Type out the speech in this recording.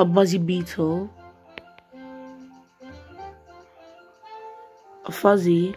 a Buzzy Beetle, a Fuzzy,